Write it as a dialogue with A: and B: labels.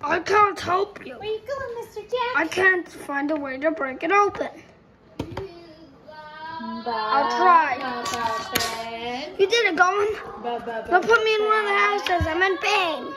A: I can't help you.
B: Where you going, Mr. Jack?
A: I can't find a way to break it open.
B: I'll
A: try. You did it, Gollum. Don't put me in one of the houses. I'm in pain.